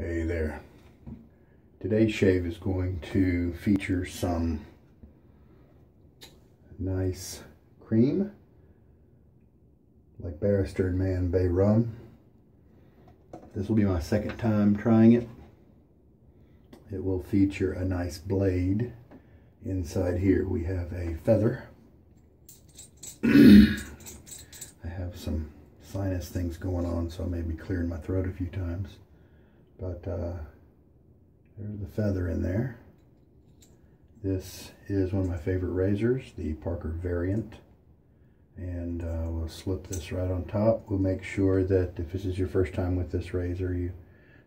Hey there. Today's shave is going to feature some nice cream, like Barrister and Mann Bay Rum. This will be my second time trying it. It will feature a nice blade. Inside here we have a feather. I have some sinus things going on, so I may be clearing my throat a few times. But uh, there's the feather in there. This is one of my favorite razors, the Parker Variant. And uh, we'll slip this right on top. We'll make sure that if this is your first time with this razor, you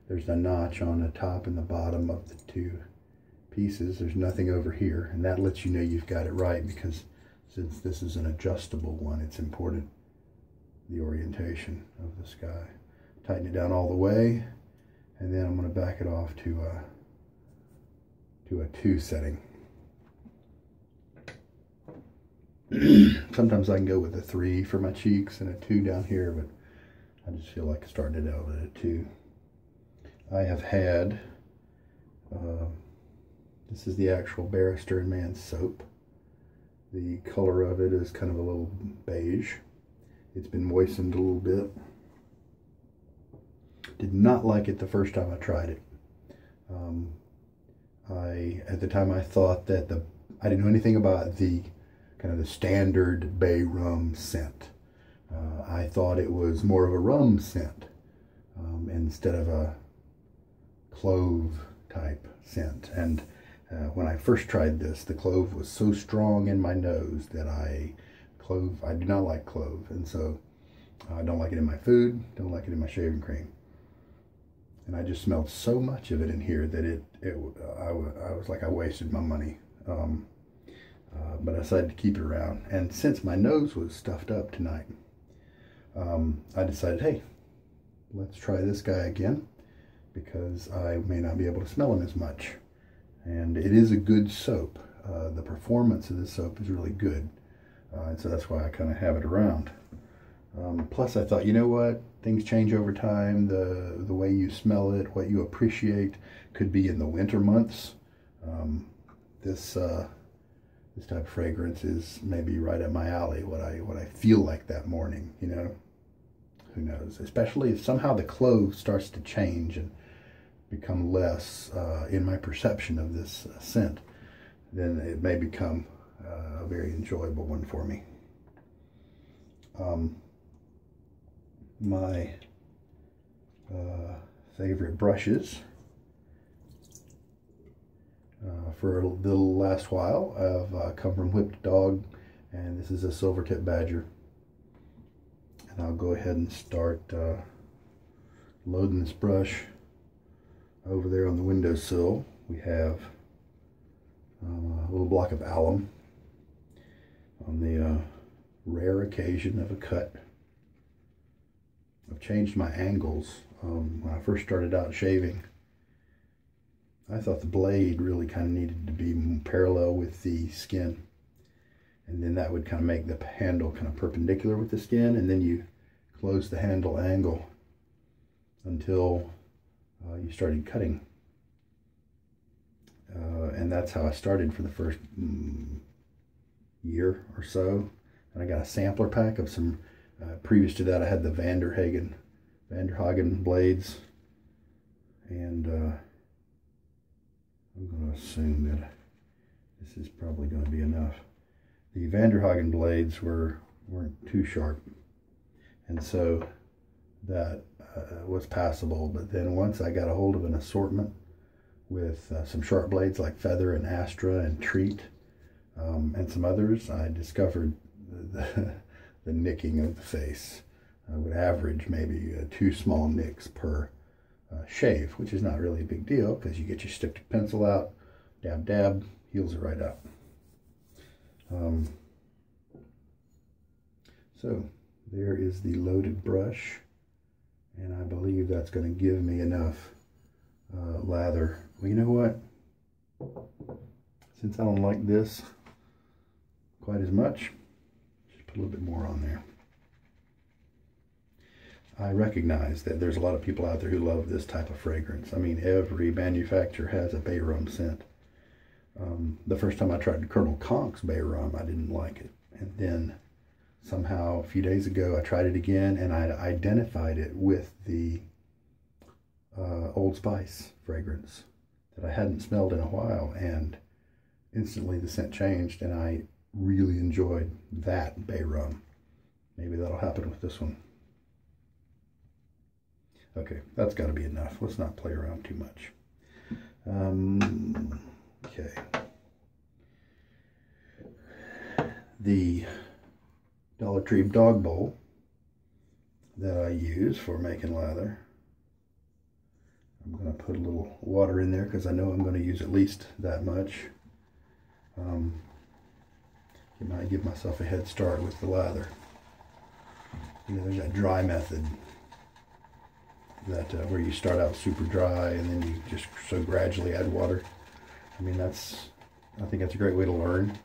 there's a notch on the top and the bottom of the two pieces. There's nothing over here. And that lets you know you've got it right because since this is an adjustable one, it's important the orientation of the guy. Tighten it down all the way and then I'm going to back it off to a, uh, to a 2 setting. Sometimes I can go with a 3 for my cheeks and a 2 down here, but I just feel like starting it out at a 2. I have had, uh, this is the actual Barrister and Mann soap. The color of it is kind of a little beige. It's been moistened a little bit. Did not like it the first time I tried it. Um, I at the time I thought that the I didn't know anything about the kind of the standard bay rum scent. Uh, I thought it was more of a rum scent um, instead of a clove type scent. And uh, when I first tried this, the clove was so strong in my nose that I clove I do not like clove, and so I don't like it in my food. Don't like it in my shaving cream and I just smelled so much of it in here that it, it I, I was like I wasted my money. Um, uh, but I decided to keep it around. And since my nose was stuffed up tonight, um, I decided, hey, let's try this guy again because I may not be able to smell him as much. And it is a good soap. Uh, the performance of this soap is really good. Uh, and so that's why I kind of have it around. Um, plus, I thought, you know what? Things change over time. The the way you smell it, what you appreciate, could be in the winter months. Um, this uh, this type of fragrance is maybe right up my alley. What I what I feel like that morning, you know. Who knows? Especially if somehow the clove starts to change and become less uh, in my perception of this uh, scent, then it may become uh, a very enjoyable one for me. Um, my uh, favorite brushes uh, for the last while. I've uh, come from Whipped Dog and this is a silver tip badger. And I'll go ahead and start uh, loading this brush over there on the windowsill. We have um, a little block of alum on the uh, rare occasion of a cut I've changed my angles. Um, when I first started out shaving, I thought the blade really kind of needed to be parallel with the skin. And then that would kind of make the handle kind of perpendicular with the skin. And then you close the handle angle until uh, you started cutting. Uh, and that's how I started for the first mm, year or so. And I got a sampler pack of some uh, previous to that, I had the Van Der Hagen, Vanderhagen blades, and uh, I'm going to assume that this is probably going to be enough. The Van Der Hagen blades were weren't too sharp, and so that uh, was passable. But then once I got a hold of an assortment with uh, some sharp blades like Feather and Astra and Treet um, and some others, I discovered the, the nicking of the face. I would average maybe uh, two small nicks per uh, shave, which is not really a big deal because you get your stick pencil out, dab, dab, heals it right up. Um, so there is the loaded brush, and I believe that's going to give me enough uh, lather. Well, you know what? Since I don't like this quite as much, a little bit more on there. I recognize that there's a lot of people out there who love this type of fragrance. I mean, every manufacturer has a bay rum scent. Um, the first time I tried Colonel Conk's bay rum, I didn't like it. And then somehow a few days ago, I tried it again and I identified it with the uh, Old Spice fragrance that I hadn't smelled in a while. And instantly the scent changed and I really enjoyed that bay rum. Maybe that'll happen with this one. Okay, that's got to be enough. Let's not play around too much. Um, okay. The Dollar Tree dog bowl that I use for making lather. I'm going to put a little water in there because I know I'm going to use at least that much. Um, you might give myself a head start with the lather. You know, there's that dry method that uh, where you start out super dry and then you just so gradually add water. I mean, that's, I think that's a great way to learn.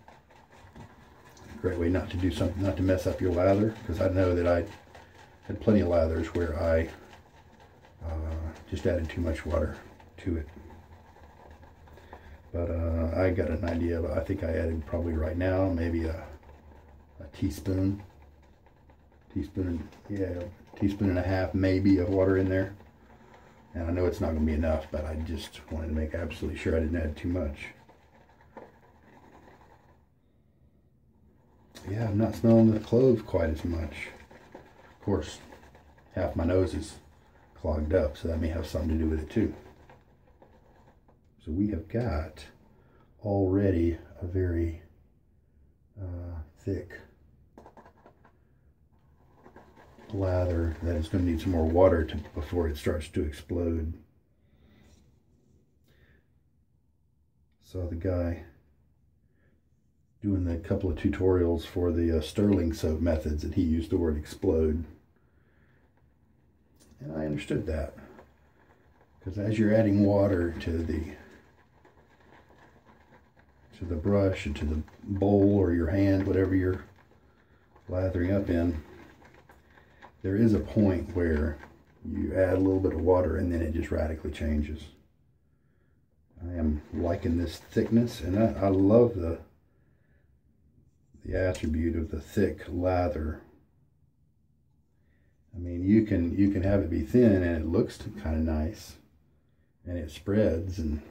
A great way not to do something, not to mess up your lather, because I know that I had plenty of lathers where I uh, just added too much water to it. But uh, I got an idea, I think I added probably right now, maybe a, a teaspoon, teaspoon, yeah, teaspoon and a half maybe of water in there. And I know it's not going to be enough, but I just wanted to make absolutely sure I didn't add too much. Yeah, I'm not smelling the cloves quite as much. Of course, half my nose is clogged up, so that may have something to do with it too. So we have got already a very uh, thick lather that is going to need some more water to, before it starts to explode. Saw the guy doing the couple of tutorials for the uh, Sterling soap methods and he used the word explode. And I understood that. Because as you're adding water to the to the brush and to the bowl or your hand, whatever you're lathering up in, there is a point where you add a little bit of water and then it just radically changes. I am liking this thickness and I, I love the the attribute of the thick lather. I mean you can you can have it be thin and it looks kind of nice and it spreads and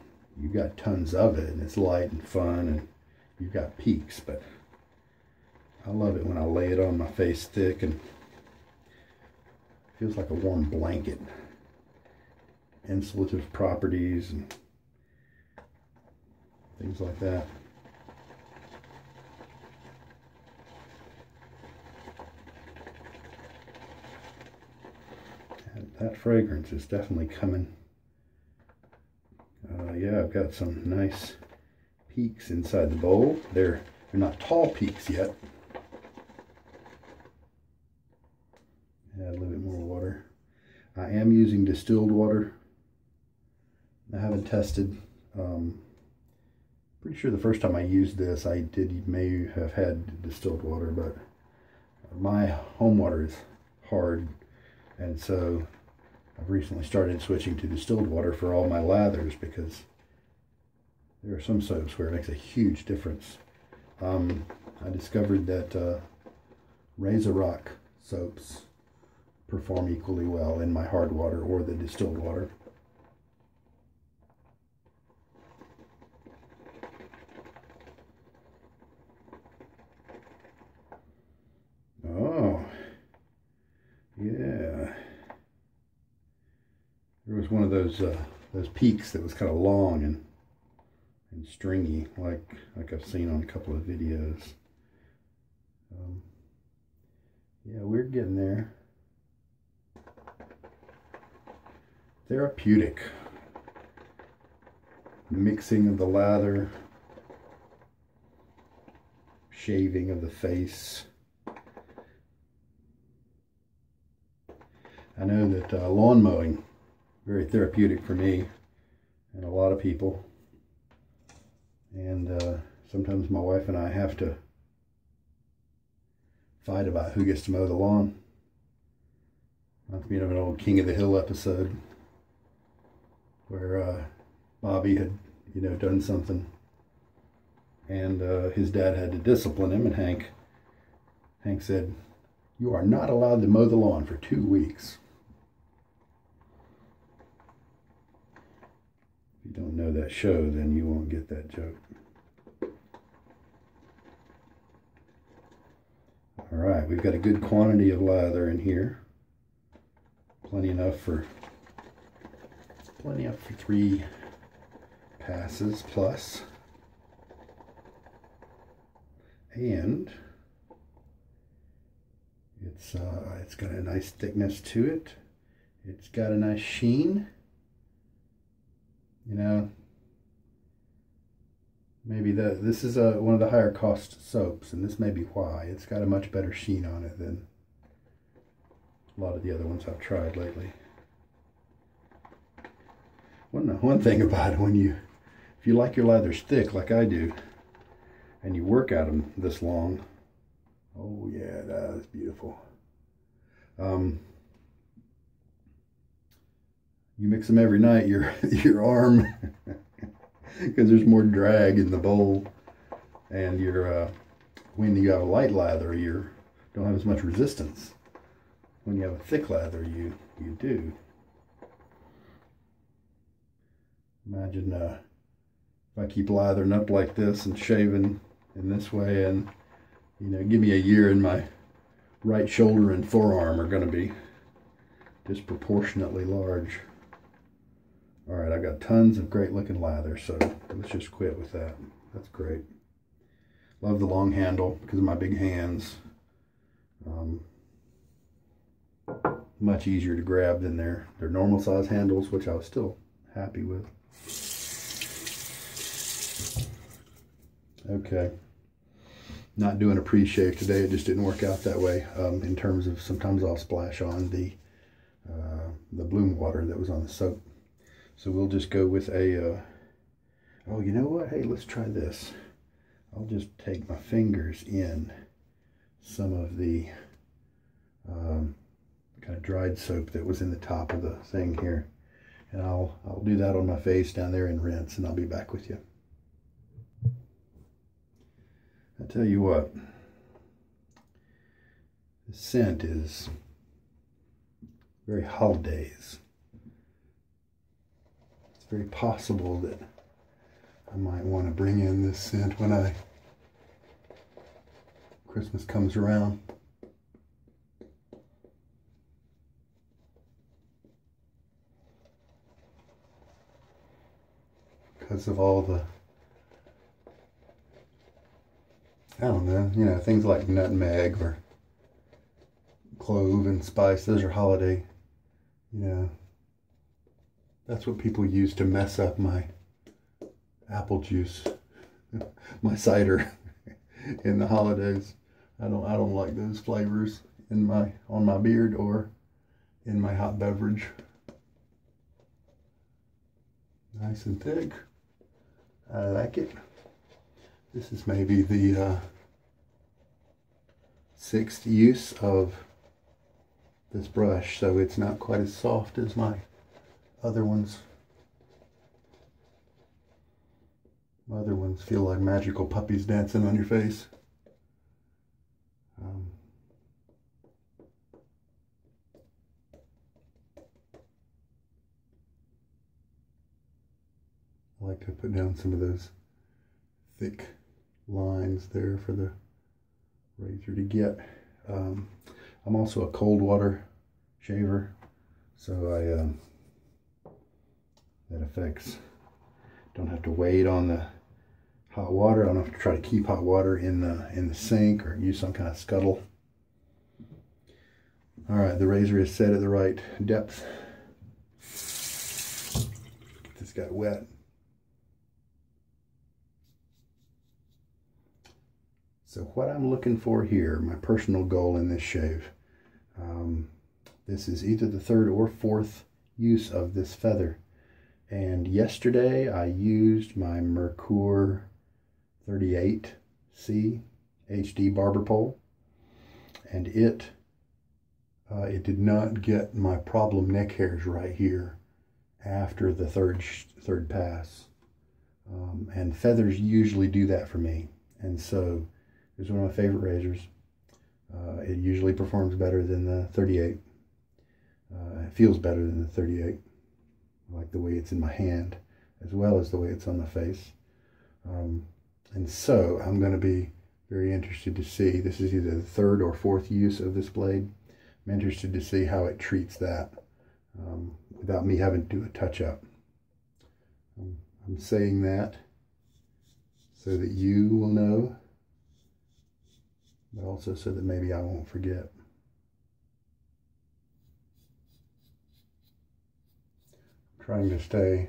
you've got tons of it and it's light and fun and you've got peaks but I love it when I lay it on my face thick and feels like a warm blanket. Insulative properties and things like that. And that fragrance is definitely coming. Yeah, I've got some nice peaks inside the bowl. They're, they're not tall peaks yet, Add a little bit more water. I am using distilled water. I haven't tested. Um, pretty sure the first time I used this, I did may have had distilled water, but my home water is hard, and so I've recently started switching to distilled water for all my lathers because there are some soaps where it makes a huge difference. Um, I discovered that uh, RazoRock soaps perform equally well in my hard water or the distilled water. Oh, yeah. There was one of those uh, those peaks that was kind of long and and stringy, like like I've seen on a couple of videos. Um, yeah, we're getting there. therapeutic. Mixing of the lather, shaving of the face. I know that uh, lawn mowing, very therapeutic for me and a lot of people. And uh, sometimes my wife and I have to fight about who gets to mow the lawn. Reminds me of an old King of the Hill episode where uh, Bobby had, you know, done something and uh, his dad had to discipline him and Hank Hank said, you are not allowed to mow the lawn for two weeks. You don't know that show, then you won't get that joke. All right, we've got a good quantity of lather in here. Plenty enough for plenty enough for three passes plus. And it's uh, it's got a nice thickness to it. It's got a nice sheen. You know, maybe the this is a one of the higher cost soaps, and this may be why it's got a much better sheen on it than a lot of the other ones I've tried lately. One one thing about it when you if you like your lathers thick like I do, and you work at them this long, Oh yeah, that is beautiful. Um, you mix them every night, your your arm, because there's more drag in the bowl, and your uh, when you have a light lather, you don't have as much resistance. When you have a thick lather, you you do. Imagine uh, if I keep lathering up like this and shaving in this way and you know, give me a year and my right shoulder and forearm are going to be disproportionately large. All right, I've got tons of great looking lather, so let's just quit with that. That's great. Love the long handle because of my big hands. Um, much easier to grab than their, their normal size handles, which I was still happy with. Okay not doing a pre-shave today. It just didn't work out that way um, in terms of sometimes I'll splash on the uh, the bloom water that was on the soap. So we'll just go with a, uh, oh, you know what? Hey, let's try this. I'll just take my fingers in some of the um, kind of dried soap that was in the top of the thing here. And I'll, I'll do that on my face down there and rinse and I'll be back with you. I tell you what, the scent is very holidays. Very possible that I might want to bring in this scent when I Christmas comes around. Because of all the I don't know, you know, things like nutmeg or clove and spice, those are holiday, you know, that's what people use to mess up my apple juice, my cider in the holidays. I don't, I don't like those flavors in my, on my beard or in my hot beverage. Nice and thick. I like it. This is maybe the uh, sixth use of this brush, so it's not quite as soft as my other ones. Other ones feel like magical puppies dancing on your face. Um, I like to put down some of those thick lines there for the razor to get. Um, I'm also a cold water shaver, so I um, that affects. Don't have to wait on the hot water. I don't have to try to keep hot water in the in the sink or use some kind of scuttle. All right, the razor is set at the right depth. This got wet. So what I'm looking for here, my personal goal in this shave, um, this is either the third or fourth use of this feather. And yesterday I used my Merkur 38C HD barber pole and it uh, it did not get my problem neck hairs right here after the third third pass. Um, and feathers usually do that for me. And so it's one of my favorite razors. Uh, it usually performs better than the 38. Uh, it feels better than the 38. Like the way it's in my hand as well as the way it's on the face. Um, and so I'm going to be very interested to see. This is either the third or fourth use of this blade. I'm interested to see how it treats that um, without me having to do a touch-up. Um, I'm saying that so that you will know, but also so that maybe I won't forget. Trying to stay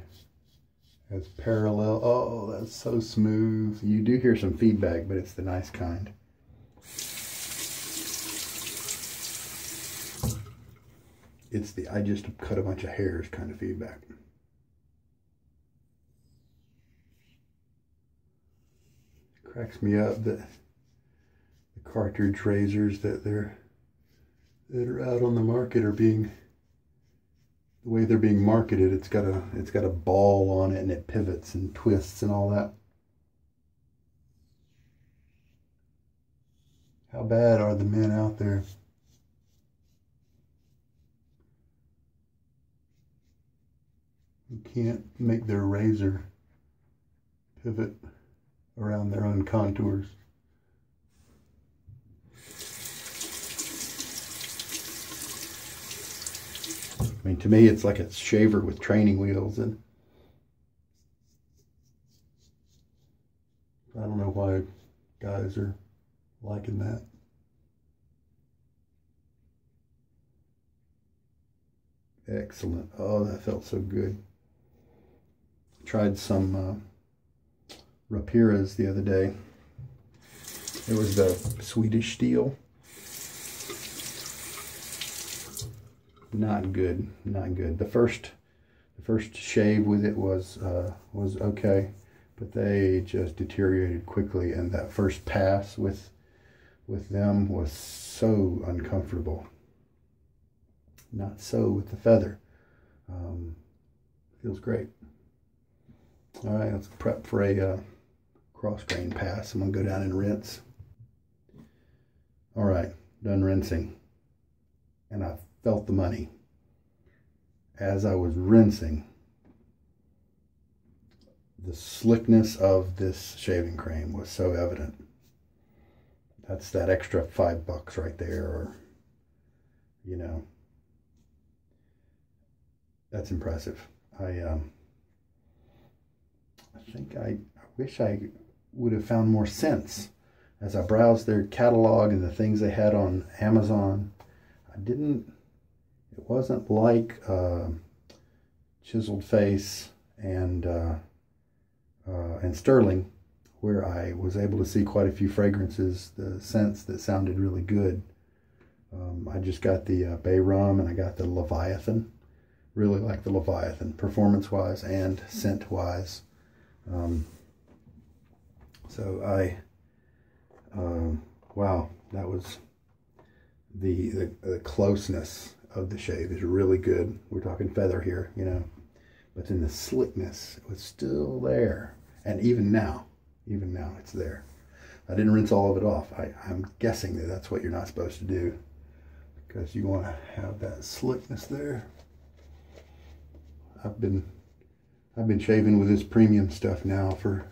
as parallel. Oh, that's so smooth. You do hear some feedback, but it's the nice kind. It's the I just cut a bunch of hairs kind of feedback. cracks me up that the cartridge razors that they're that are out on the market are being the way they're being marketed it's got a it's got a ball on it and it pivots and twists and all that how bad are the men out there who can't make their razor pivot around their own contours. I mean, to me, it's like a shaver with training wheels, and I don't know why guys are liking that. Excellent. Oh, that felt so good. Tried some uh, Rapiras the other day. It was the Swedish steel. Not good, not good. The first, the first shave with it was uh, was okay, but they just deteriorated quickly, and that first pass with with them was so uncomfortable. Not so with the feather. Um, feels great. All right, let's prep for a uh, cross grain pass. I'm to go down and rinse. All right, done rinsing. And I felt the money. As I was rinsing, the slickness of this shaving cream was so evident. That's that extra five bucks right there, or, you know, that's impressive. I, um, I think I, I wish I would have found more sense as I browsed their catalog and the things they had on Amazon. I didn't, it wasn't like uh, Chiseled Face and, uh, uh, and Sterling, where I was able to see quite a few fragrances, the scents that sounded really good. Um, I just got the uh, Bay Rum and I got the Leviathan. Really like the Leviathan, performance-wise and scent-wise. Um, so I, um, wow, that was the, the, the closeness of the shave is really good. We're talking feather here, you know, but then the slickness was still there. And even now, even now it's there. I didn't rinse all of it off. I, I'm guessing that that's what you're not supposed to do because you want to have that slickness there. I've been I've been shaving with this premium stuff now for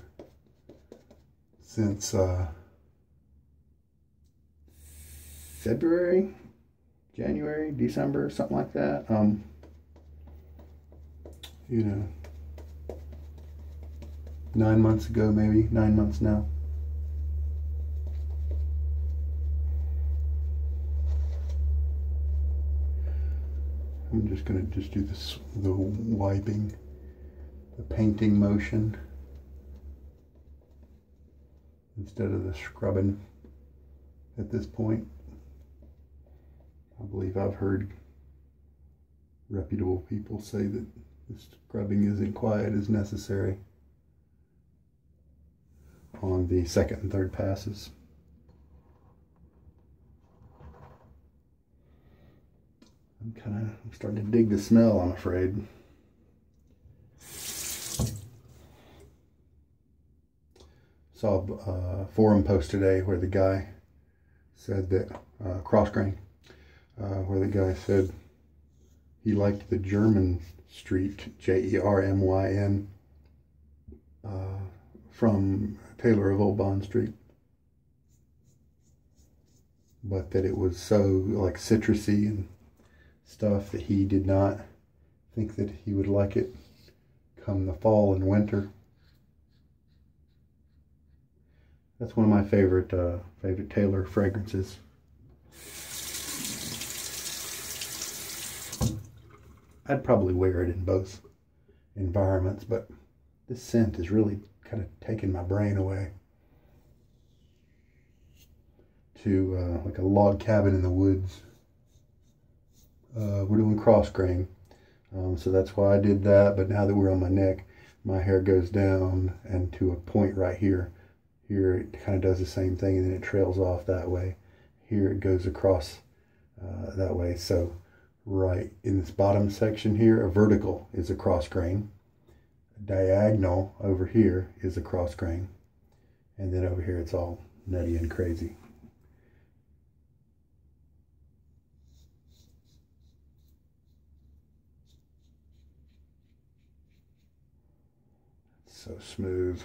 since uh, February, January, December, something like that. Um, you know, nine months ago, maybe nine months now. I'm just going to just do this, the wiping, the painting motion instead of the scrubbing at this point. I believe I've heard reputable people say that the scrubbing isn't quite as necessary on the second and third passes. I'm kind of starting to dig the smell, I'm afraid. Saw a uh, forum post today where the guy said that, uh, cross grain, uh, where the guy said he liked the Jermyn street, J-E-R-M-Y-N, uh, from Taylor of Old Bond Street. But that it was so like citrusy and stuff that he did not think that he would like it come the fall and winter. That's one of my favorite uh, favorite Taylor fragrances. I'd probably wear it in both environments, but this scent is really kind of taking my brain away to uh, like a log cabin in the woods. Uh, we're doing cross grain, um, so that's why I did that. But now that we're on my neck, my hair goes down and to a point right here. Here it kind of does the same thing and then it trails off that way. Here it goes across uh, that way. So right in this bottom section here, a vertical is a cross grain. A diagonal over here is a cross grain. And then over here it's all nutty and crazy. So smooth.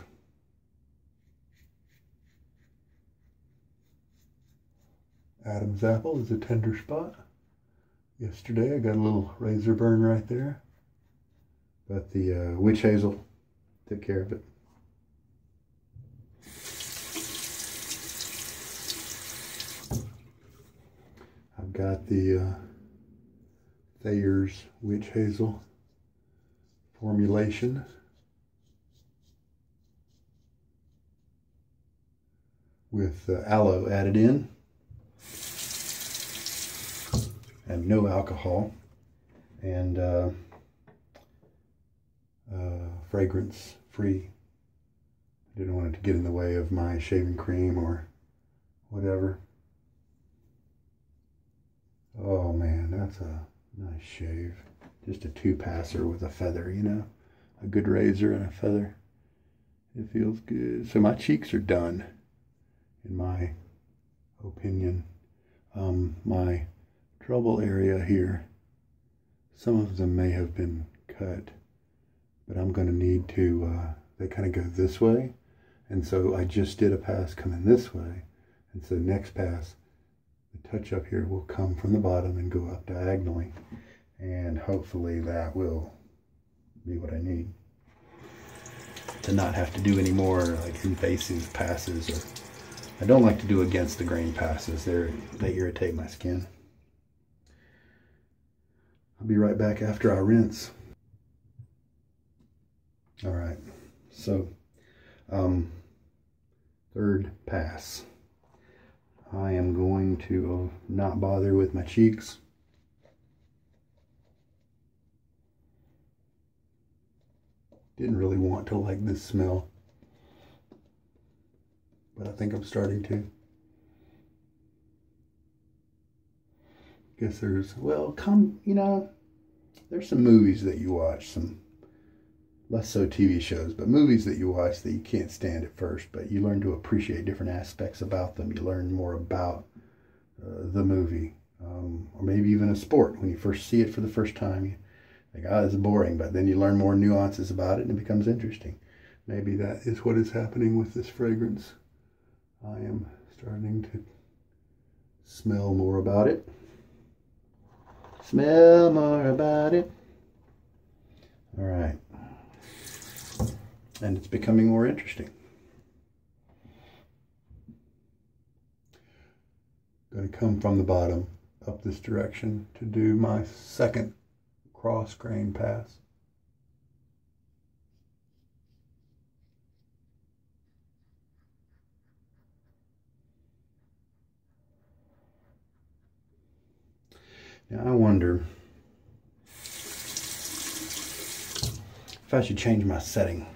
Adam's apple is a tender spot. Yesterday I got a little razor burn right there. But the uh, witch hazel took care of it. I've got the uh, Thayer's witch hazel formulation. with uh, aloe added in no alcohol and uh, uh, fragrance free. I didn't want it to get in the way of my shaving cream or whatever. Oh man, that's a nice shave. Just a two passer with a feather, you know, a good razor and a feather. It feels good. So my cheeks are done, in my opinion. Um, my trouble area here, some of them may have been cut, but I'm going to need to, uh, they kind of go this way. And so I just did a pass coming this way. And so next pass, the touch up here will come from the bottom and go up diagonally. And hopefully that will be what I need to not have to do any more like invasive passes or I don't like to do against the grain passes. They're, they irritate my skin. I'll be right back after I rinse. All right, so um, third pass. I am going to not bother with my cheeks. Didn't really want to like this smell, but I think I'm starting to. Guess there's, well, come, you know, there's some movies that you watch, some less so TV shows, but movies that you watch that you can't stand at first, but you learn to appreciate different aspects about them. You learn more about uh, the movie, um, or maybe even a sport. When you first see it for the first time, you think, oh, this is boring, but then you learn more nuances about it and it becomes interesting. Maybe that is what is happening with this fragrance. I am starting to smell more about it. Smell more about it. All right. And it's becoming more interesting. Going to come from the bottom up this direction to do my second cross grain pass. Now I wonder if I should change my setting.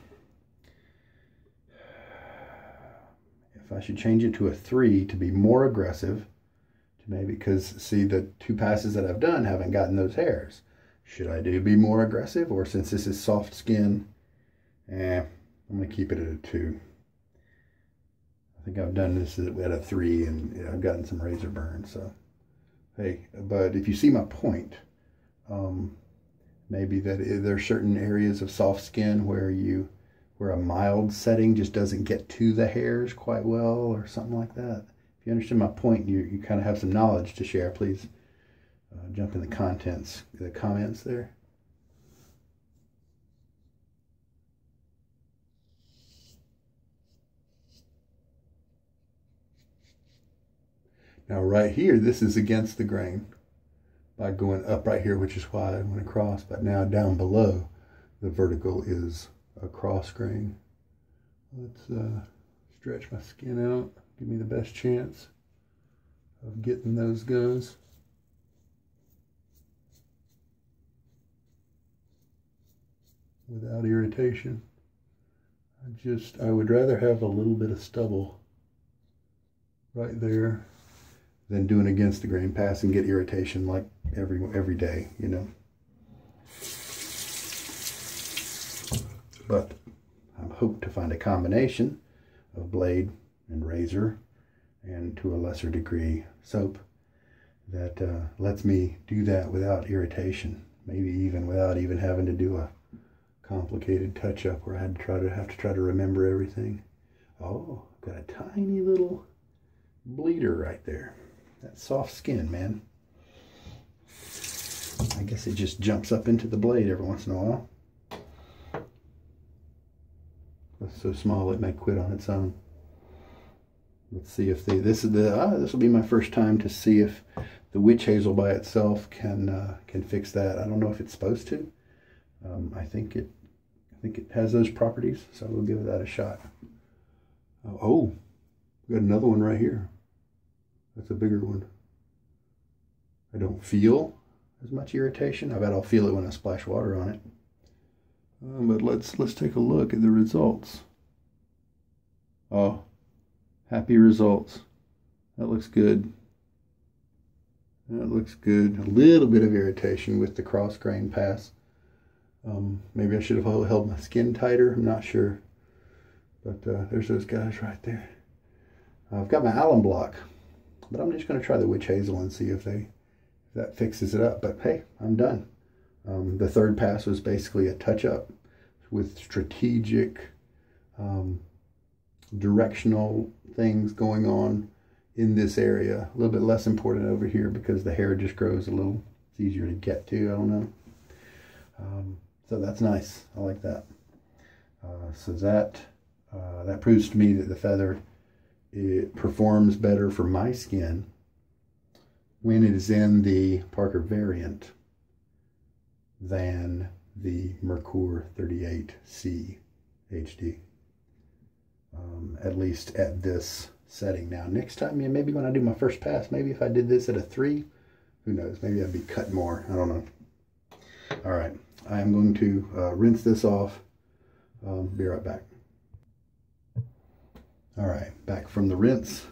If I should change it to a 3 to be more aggressive, to maybe because see the two passes that I've done haven't gotten those hairs. Should I do be more aggressive or since this is soft skin, eh, I'm to keep it at a two. I think I've done this at a three and I've gotten some razor burn. So, hey, but if you see my point, um, maybe that there are certain areas of soft skin where you where a mild setting just doesn't get to the hairs quite well or something like that. If you understand my point, you, you kind of have some knowledge to share, please uh, jump in the contents, the comments there. Now right here, this is against the grain by going up right here, which is why I went across. But now down below, the vertical is a cross grain. Let's uh, stretch my skin out, give me the best chance of getting those goes. without irritation. I just, I would rather have a little bit of stubble right there than doing against the grain pass and get irritation like every every day, you know. But I hope to find a combination of blade and razor and to a lesser degree soap that uh, lets me do that without irritation, maybe even without even having to do a complicated touch up where I had to try to have to try to remember everything. Oh, got a tiny little bleeder right there. That soft skin, man. I guess it just jumps up into the blade every once in a while. It's so small it may quit on its own. Let's see if the this is the ah, this will be my first time to see if the witch hazel by itself can uh, can fix that. I don't know if it's supposed to. Um, I think it I think it has those properties, so we'll give that a shot. Oh, oh, got another one right here. That's a bigger one. I don't feel as much irritation. I bet I'll feel it when I splash water on it. Um, but let's let's take a look at the results. Oh, happy results. That looks good. That looks good. A little bit of irritation with the cross grain pass. Um, maybe I should have held my skin tighter. I'm not sure. But uh, there's those guys right there. I've got my alum block, but I'm just going to try the witch hazel and see if they if that fixes it up. But hey, I'm done. Um, the third pass was basically a touch up with strategic, um, directional things going on in this area. A little bit less important over here because the hair just grows a little. It's easier to get to. I don't know. Um, so that's nice. I like that. Uh, so that uh, that proves to me that the feather it performs better for my skin when it is in the Parker variant than the Merkur 38C HD. Um, at least at this setting. Now, next time, yeah, maybe when I do my first pass, maybe if I did this at a 3, who knows, maybe I'd be cut more. I don't know. All right. I am going to uh, rinse this off. Um, be right back. All right, back from the rinse.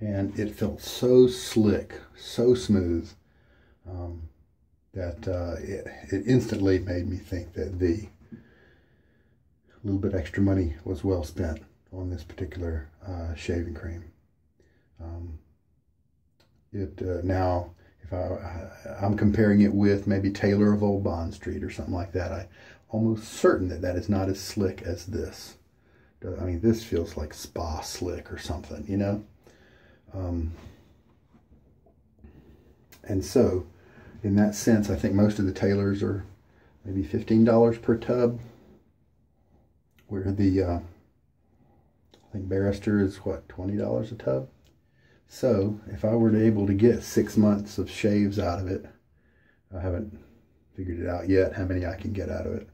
And it felt so slick, so smooth, um, that uh, it, it instantly made me think that the little bit extra money was well spent on this particular uh, shaving cream. Um, it uh, now if I, I'm comparing it with maybe Taylor of Old Bond Street or something like that, I almost certain that that is not as slick as this. I mean, this feels like spa slick or something, you know? Um, and so, in that sense, I think most of the Taylors are maybe $15 per tub, where the, uh, I think Barrister is, what, $20 a tub? So if I were to able to get six months of shaves out of it, I haven't figured it out yet how many I can get out of it.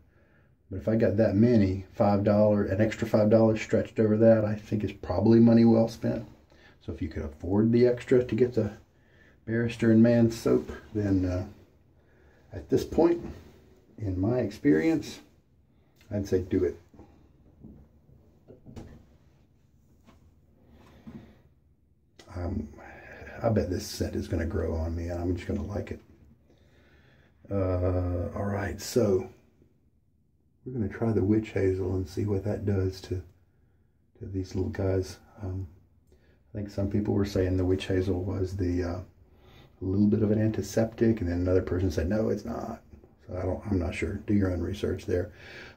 But if I got that many, five dollar, an extra five dollars stretched over that, I think is probably money well spent. So if you could afford the extra to get the Barrister and Mann soap, then uh, at this point, in my experience, I'd say do it. I bet this scent is going to grow on me and I'm just going to like it. Uh, all right, so we're going to try the witch hazel and see what that does to, to these little guys. Um, I think some people were saying the witch hazel was the uh, a little bit of an antiseptic, and then another person said no, it's not. So I don't, I'm not sure. Do your own research there.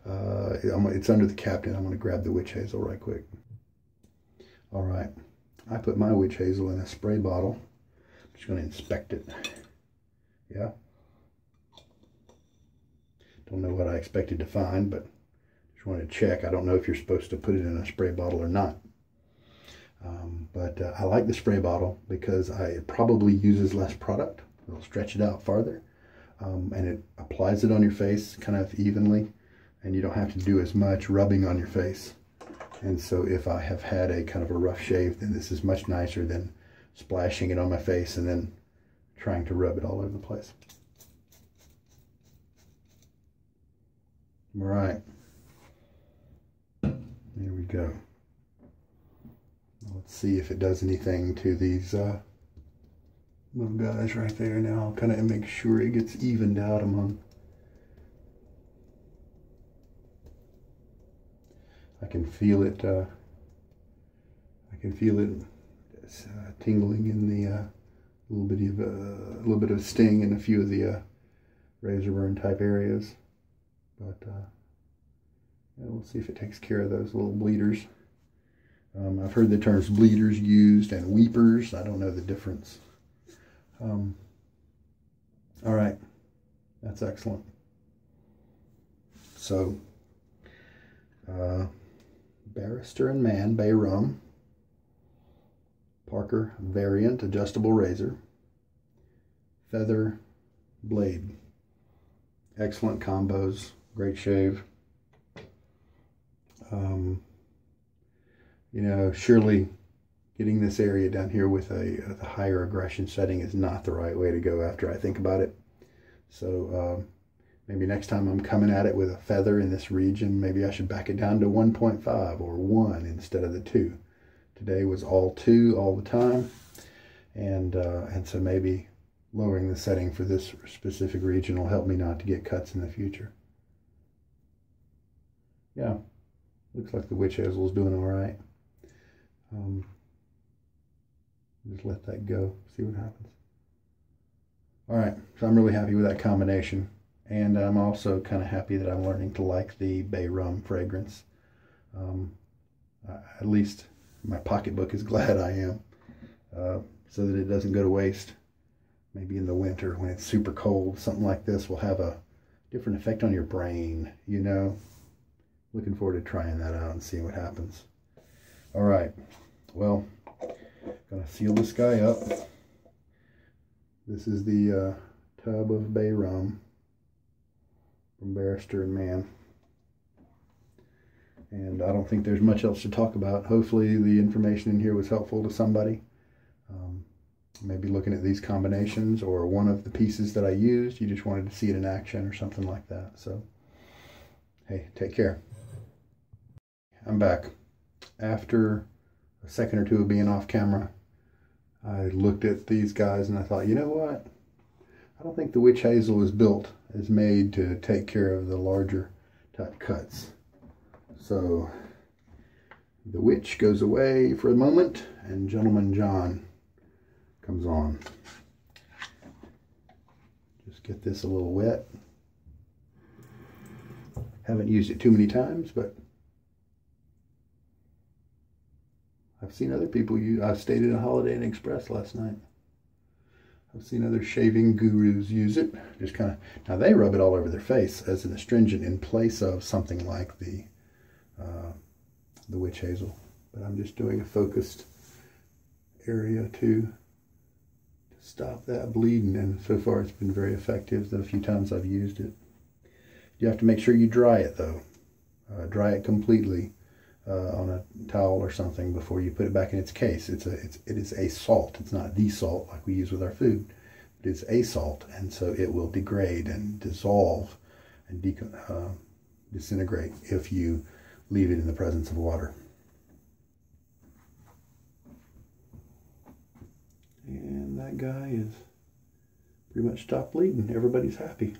Uh, it's under the captain. I'm going to grab the witch hazel right quick. All right, I put my witch hazel in a spray bottle. I'm just going to inspect it. Yeah. Don't know what I expected to find, but just wanted to check. I don't know if you're supposed to put it in a spray bottle or not. Um, but uh, I like the spray bottle because I, it probably uses less product. It'll stretch it out farther. Um, and it applies it on your face kind of evenly. And you don't have to do as much rubbing on your face. And so if I have had a kind of a rough shave, then this is much nicer than splashing it on my face and then trying to rub it all over the place. All right. There we go. Let's see if it does anything to these uh, little guys right there now. I'll kind of make sure it gets evened out among. I can feel it. Uh, I can feel it uh, tingling in the uh, little bit of uh, a little bit of sting in a few of the uh, razor burn type areas, but uh, yeah, we'll see if it takes care of those little bleeders. Um, I've heard the terms bleeders used and weepers. I don't know the difference. Um, all right, that's excellent. So, uh, Barrister and Mann, Bay Rum, Parker Variant Adjustable Razor, Feather Blade. Excellent combos, great shave. Um, you know, surely getting this area down here with a, a higher aggression setting is not the right way to go after I think about it. So um, maybe next time I'm coming at it with a feather in this region, maybe I should back it down to 1.5 or 1 instead of the 2. Today was all 2 all the time. And, uh, and so maybe lowering the setting for this specific region will help me not to get cuts in the future. Yeah, looks like the witch hazel is doing all right. Um, just let that go, see what happens. All right, so I'm really happy with that combination. And I'm also kind of happy that I'm learning to like the Bay Rum fragrance. Um, at least my pocketbook is glad I am, uh, so that it doesn't go to waste. Maybe in the winter when it's super cold, something like this will have a different effect on your brain, you know. Looking forward to trying that out and seeing what happens. All right. Well, gonna seal this guy up. This is the uh, tub of bay rum from Barrister and Mann. And I don't think there's much else to talk about. Hopefully the information in here was helpful to somebody. Um, maybe looking at these combinations or one of the pieces that I used. You just wanted to see it in action or something like that. So, hey, take care. I'm back. After a second or two of being off camera, I looked at these guys and I thought, you know what? I don't think the witch hazel is built, is made to take care of the larger type cuts. So the witch goes away for a moment and Gentleman Jon comes on. Just get this a little wet. Haven't used it too many times, but I've seen other people use, I stayed at a Holiday Inn Express last night. I've seen other shaving gurus use it. Just kind of, now they rub it all over their face as an astringent in place of something like the, uh, the witch hazel. But I'm just doing a focused area to, to stop that bleeding. And so far it's been very effective the few times I've used it. You have to make sure you dry it though. Uh, dry it completely uh, on a towel or something before you put it back in its case. It's a, it's, it is a salt. It's not the salt like we use with our food. but It is a salt, and so it will degrade and dissolve and uh, disintegrate if you leave it in the presence of water. And that guy is pretty much stopped bleeding. Everybody's happy.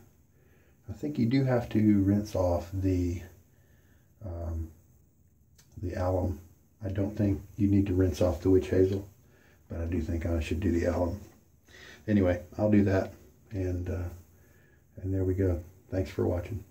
I think you do have to rinse off the um, the alum. I don't think you need to rinse off the witch hazel, but I do think I should do the alum. Anyway, I'll do that, and uh, and there we go. Thanks for watching.